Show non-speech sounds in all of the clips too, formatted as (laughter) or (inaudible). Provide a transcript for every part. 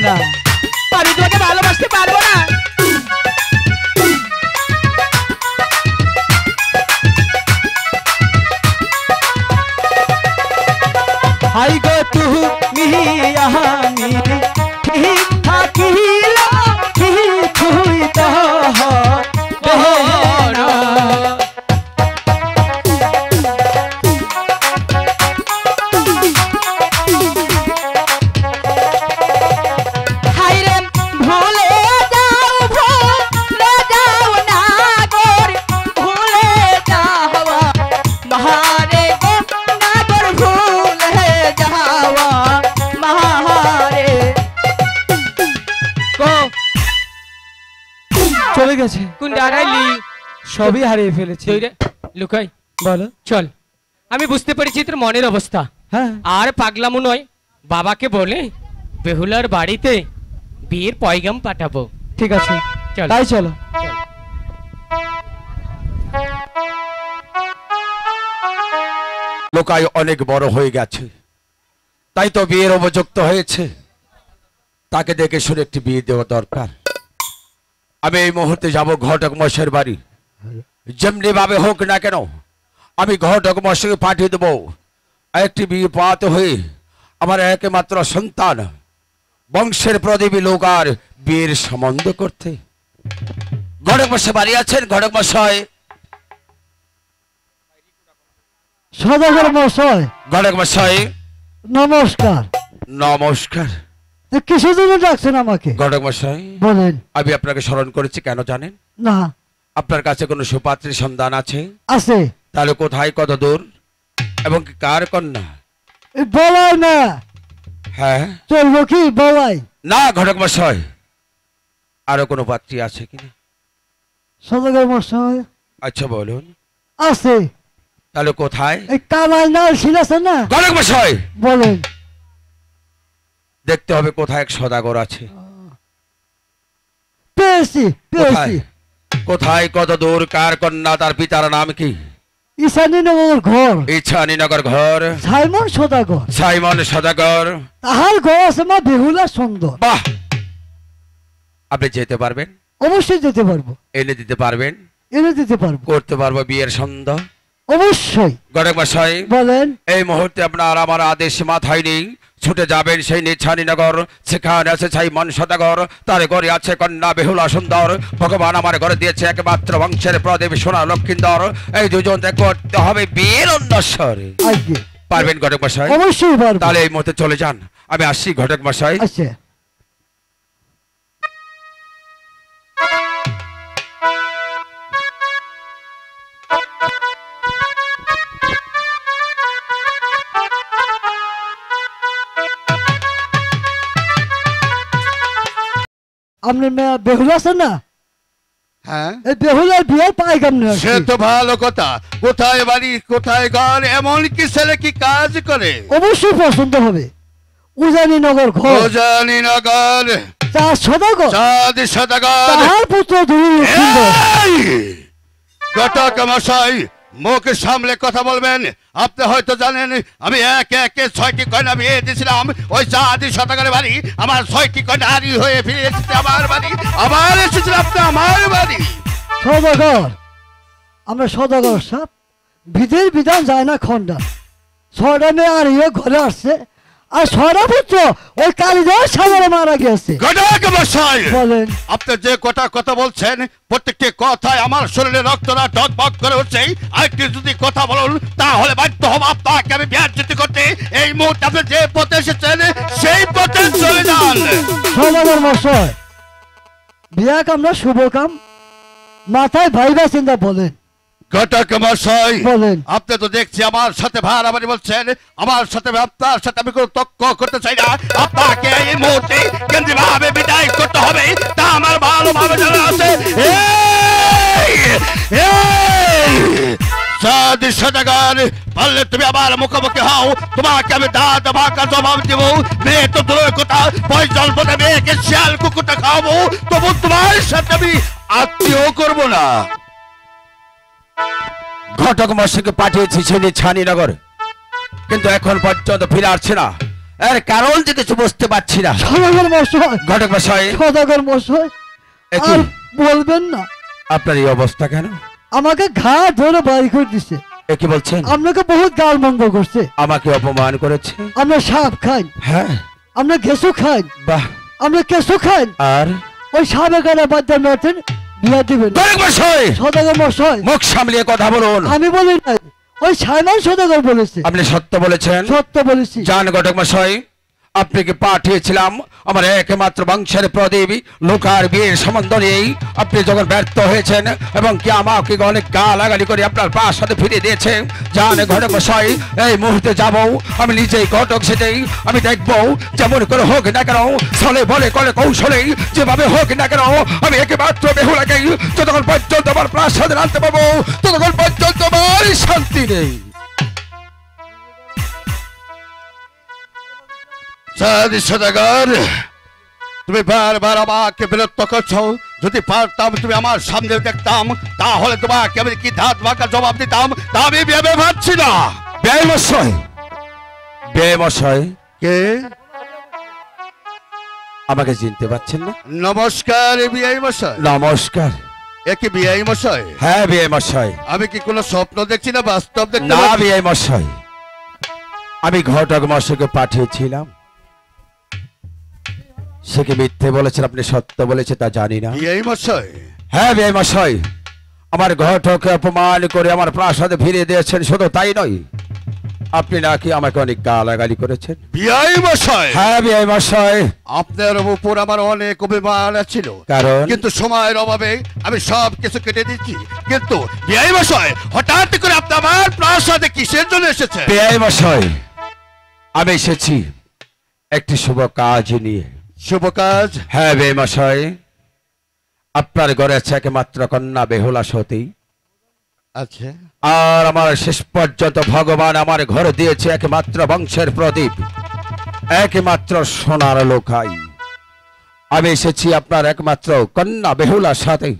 না। আমি তোমাকে ভালোবাসতে কোন সবই হারিয়ে ফেলেছি। লুকাই। বলো। চল। আমি বুঝতে পেরেছি তোর মনের অবস্থা। হ্যাঁ। আর পাগলামো নয় বাবাকে বলে বেহুলার বাড়িতে বিয়ের পয়গাম পাঠাবো। ঠিক আছে। তাই চলো। লোকাই অনেক বড় হয়ে গেছে। তাই তো বিয়ের উপযুক্ত হয়েছে। তাকে দেখে শুনে একটি বিয়ে দেওয়া দরকার। আমি এই মুহূর্তে যাব ঘটক মশের বাড়ি। যেমনি ভাবে হোক না কেন আমি ঘটক মশাইকে পাঠিয়ে দেবো। একটি বিয়ে পাওয়াতে হয়ে আমার একমাত্র সন্তান বংশের প্রদীপী লোক আর বিয়ের সম্বন্ধ করতে। ঘটক মশাই বাড়ি আছেন ঘটক মশাই সদাগর মশাই ঘটক মশাই নমস্কার। নমস্কার। কিসের জন্য ডাকছেন আমাকে? ঘটক মশাই বলেন। আমি আপনাকে স্মরণ করেছি কেন জানেন? না। আপনার কাছে কোনো সুপাত্রীর সন্ধান আছে? আছে। তাহলে কোথায় কত দূর? এবং কার কন্যা? বলাই না। হ্যাঁ? চলবো কি? বলাই। না ঘটক মশাই। আরও কোনো পাত্রী আছে কিনা? সদাগর মশাই। আচ্ছা বলুন। আছে। তাহলে কোথায়? এই কামাই না আছে না ঘটক মশাই! বলেন। দেখতে হবে কোথায় এক সদাগর আছে। পেয়েছি কোথায় পেয়েছি। কোথায়? কত দূর কার কন্যা তার পিতার নাম কি? ঈশানী ঘর। ইচ্ছানীনগর ঘর। সাইমন সদাগর। সাইমন সদাগর। তাহার ঘর আছে মা বেহুলা সুন্দর। বাহ! আপনি যেতে পারবেন? অবশ্যই যেতে পারব। এনে দিতে পারবেন? এনে দিতে পারব। করতে পারব বিয়ের সন্ধ্যা অবশ্যই। গড়ক মশাই বলেন। এই মুহূর্তে আপনার আমার আদেশ মাথায় নেই। ছুটে যাবেন সেই নিচ্ছানীনগর সেখানে আছে সেই মন সদাগর তার ঘরে আছে কন্যা বেহুলা সুন্দর। ভগবান আমার ঘরে দিয়েছে একমাত্র বংশের প্রদেব সোনা লক্ষিন্দর। এই দুজন করতে হবে বীর অন্যস্বরে পারবেন ঘটক মশাই অবশ্যই তাহলে এই মতে চলে যান। আমি আসছি ঘটক মশাই আচ্ছা। আপনার মেয়ে বেহুলা আছে না? হ্যাঁ? এই বেহুলার বিয়ের পাইকাম নিয়ে সে তো ভালো কথা। কোথায় বাড়ি কোথায় ঘর এমন কি ছেলে কি কাজ করে? অবশ্যই পছন্দ হবে। উজানি নগর ঘর। ওজানি নগর। তার সদাগর। চাঁদ সদাগর। তাহার পুত্র দুই ঘটক মশাই মুখ সামলে কথা বলবেন। আপনি হয়তো জানেন, আমি একে একে ছয়টি কন্যা বিয়ে দিয়েছিলাম। ওই চাঁদি শতকের বাড়ি, আমার ছয়টি কন্যা হারি হয়ে ফিরে এসেছে আমার বাড়ি। আবার এসেছিল আপনি আমার বাড়ি। সদাগর, আমরা সদাগর সাহ বিধির বিধান যায় না খন্ডা ছয়টা মেয়ে আর ইয়ে ঘরে আসছে। আর ছয়টা পুত্র ওই কালীদাস সাগরে মারা গেছে মশাই বলেন। আপনি যে কটা কথা বলছেন প্রত্যেকটি কথায় আমার শরীরে রক্তরা টকবক করে উঠছে। আরেকটি যদি কথা বলুন তাহলে বাধ্য হব আপনাকে আমি বিয়ার করতে। এই মুহূর্তে আপনি যে পথে এসেছেন সেই পথে চলে যান। সদাগর মশাই বিয়া কামনা শুভ কাম মাথায় ভাইবা চিন্তা বলেন ঘটক মশাই আপনি তো দেখছি আমার সাথে ভাড়াবাড়ি বলছেন আমার সাথে আপনার সাথে আমি কোনো তক্ক করতে চাই না। আপনাকে এই মুহূর্তে কেন্দ্রীয়ভাবে বিদায় করতে হবে। তা আমার ভালোভাবে জানা আছে। সদাগর পারলে তুমি আবার মুখোমুখি হও। তোমাকে আমি দাঁত ভাকা জবাব দেব। মেয়ে তো দূরের কথা পয়সল বলে মেয়েকে শিয়াল কুকুরটা খাওয়াবো। তবু তোমার সাথে আমি আত্মীয় করব না। ঘটক মশাইকে পাঠিয়েছি ছেলে ছানিনগর। কিন্তু এখন পর্যন্ত ফিরে আসছে না। এর কারণ যে কিছু বুঝতে পারছি না। সদাগর মশাই ঘটক মশাই সদাগর মশাই আর বলবেন না। আপনার এই অবস্থা কেন? আমাকে ঘা ধরে বাড়ি করে দিছে। এ কি বলছেন? আপনাকে বহুত গাল মন্দ করছে। আমাকে অপমান করেছে? আমরা সাপ খাই। হ্যাঁ। আমরা ঘেসু খান বাহ। আমরা কেঁচু খান আর? ওই সাপে গালে মেয়েছেন বিয়া দিবেন। ঘটক মশাই সদাগর মশাই মুখ সামলিয়ে কথা বলুন। আমি বলি নাই ওই সাইমান সদাগর বলেছে। আপনি সত্য বলেছেন। সত্য বলেছি। জান ঘটক মশাই আপনাকে পাঠিয়েছিলাম আমার একমাত্র বংশের প্রদীপী, লোকার বিয়ের সম্বন্ধ নিয়েই আপনি যখন ব্যর্থ হয়েছেন এবং কি আমাকে অনেক গালাগালি করে আপনার সাথে ফিরিয়ে দিয়েছে জান ঘটক মশাই এই মুহূর্তে যাব। আমি নিজেই ঘটক সেটাই আমি দেখব যেমন করে হোক না কেন, ছলে বলে কলে কৌশলে যেভাবে হোক না কেন, আমি একমাত্র বেহুলাকেই। যতক্ষণ পর্যন্ত আমার প্রাসাদে আনতে পারব, ততক্ষণ পর্যন্ত আমার শান্তি নেই। সাদি সদাগর তুমি বারবার আমাকে বিরক্ত করছ। যদি পারতাম তুমি আমার সামনে দেখতাম তাহলে তোমাকে আমি কি ধাত বাঁকা জবাব দিতাম তা আমি ভেবে ভাবছি না। ব্যয় মশাই ব্যয় মশাই কে? আমাকে চিনতে পারছেন না? নমস্কার বিআই মশাই নমস্কার। এ কি বিআই মশাই হ্যাঁ মশাই আমি কি কোনো স্বপ্ন দেখছি না বাস্তব দেখতে না পাচ্ছি? বিয়ে মশাই আমি ঘটক মশাইকে পাঠিয়েছিলাম। সে কি মিথ্যে বলেছেন? আপনি সত্য বলেছে তা জানি না। বিআই মশাই। হ্যাঁ বিয়ে মশাই। আমার ঘটকে অপমান করে আমার প্রাসাদে ফিরিয়ে দিয়েছেন শুধু তাই নয়। আপনি নাকি আমাকে অনেক গালাগালি করেছেন? বিআই মশাই। হ্যাঁ বিয়ে মশাই। আপনার উপর আমার অনেক অভিমান ছিল। কারণ? কিন্তু সময়ের অভাবে আমি সব কিছু কেটে দিচ্ছি। কিন্তু বিআই মশাই হঠাৎ করে আপনি আমার প্রাসাদে কিসের জন্য এসেছে বিয়ে মশাই আমি এসেছি একটি শুভ কাজ নিয়ে। শুভ কাজ। হ্যাঁ বে মশাই। আপনার ঘরে আছে একমাত্র কন্যা বেহুলা সতী। আচ্ছা। আর আমার শেষ পর্যন্ত ভগবান আমার ঘরে দিয়েছে একমাত্র বংশের প্রদীপ একমাত্র সোনার লোকাই। আমি এসেছি আপনার একমাত্র কন্যা বেহুলার সাথে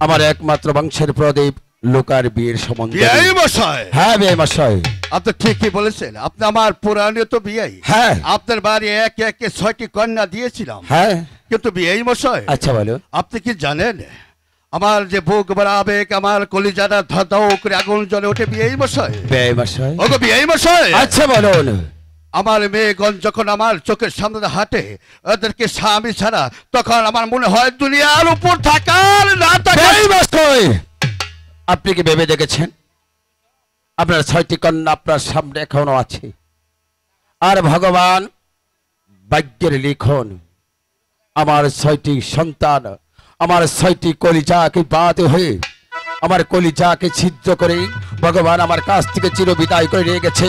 আমার একমাত্র বংশের প্রদীপ। লোকার বিয়ের সম্বন্ধে। মশাই। হ্যাঁ মশাই। আপনি ঠিকই বলেছেন। আপনি আমার পুরানো তো বিআই। হ্যাঁ। আপনার বাড়ি একে একে ছয়টি কন্যা দিয়েছিলাম। হ্যাঁ। কিন্তু বিআই মশাই আচ্ছা বলো। আপনি কি জানেন? আমার যে বুক ভরা আবেগ আমার কলিজাটা ধদাও করে আগুন জ্বলে ওঠে বিআই মশাই। বে মশাই। ওগো বিআই মশাই। আচ্ছা বলো আমার মেয়েগঞ্জ যখন আমার চোখের সামনে হাঁটে ওদেরকে স্বামী ছাড়া তখন আমার মনে হয় দুনিয়ার উপর থাকার না থাকার আপনি কি ভেবে দেখেছেন? আপনার ছয়টি কন্যা আপনার সামনে এখনও আছে। আর ভগবান ভাগ্যের লিখন। আমার ছয়টি সন্তান, আমার ছয়টি কলিজাকে বাদ হয়ে, আমার কলিজাকে ছিদ্র করে ভগবান আমার কাছ থেকে চির বিদায় করে নিয়ে গেছে।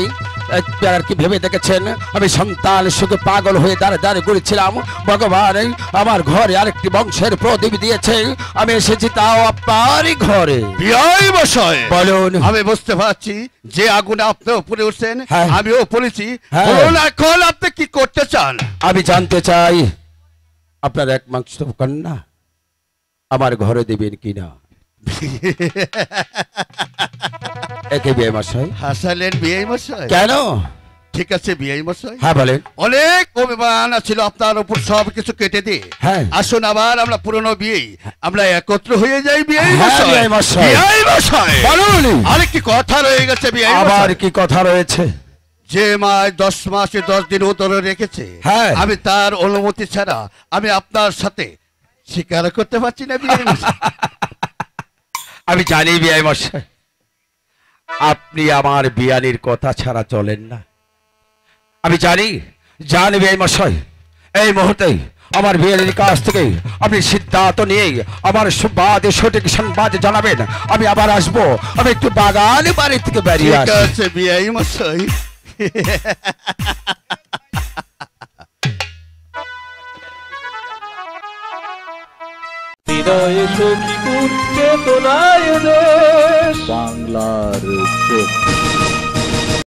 একবার কি ভেবে দেখেছেন? আমি সন্তান সুখে পাগল হয়ে দাঁড়ে দাঁড়ে করেছিলাম ভগবান আমার ঘরে আরেকটি বংশের প্রদীপ দিয়েছে। আমি এসেছি তাও আপনারই ঘরে। বলুন। আমি বুঝতে পারছি যে আগুনে আপনি উপরে উঠছেন হ্যাঁ। আমিও পড়েছি হ্যাঁ। এখন আপনি কি করতে চান? আমি জানতে চাই আপনার এক মাংস কন্যা আমার ঘরে দেবেন কিনা? (laughs) একে বিয়ে মশাই হাসালেন বিআই মশাই কেন? ঠিক আছে বিআই মশাই হ্যাঁ বলেন। অনেক অভিমান ছিল আপনার উপর সব কিছু কেটে দিয়ে। হ্যাঁ। আসুন আবার আমরা পুরনো বিয়ে আমরা একত্র হয়ে যাই বিয়ে হ্যাঁ, বিআই মশাই। বিআই মশাই বলুন আরেকটি কথা রয়ে গেছে বিআই আবার কি কথা রয়েছে? যে মায় দশ মাসে দশ দিন উত্তরে রেখেছে হ্যাঁ। আমি তার অনুমতি ছাড়া আমি আপনার সাথে স্বীকার করতে পারছি না বিআই (laughs) আমি জানি বিয়াই মশাই আমার বিয়ানির কথা ছাড়া চলেন না। আমি জানি জানবি এই মশাই এই মুহূর্তেই আমার বিয়ের কাছ থেকে আপনি সিদ্ধান্ত নিয়ে আমার বাদে সঠিক সংবাদ জানাবেন। আমি আবার আসব আমি একটু বাগান বাড়ি থেকে বেরিয়ে আসি। বিয়াই মশাই। (laughs) হৃদয়ে সখী চেতনায় দেশ বাংলার চোখ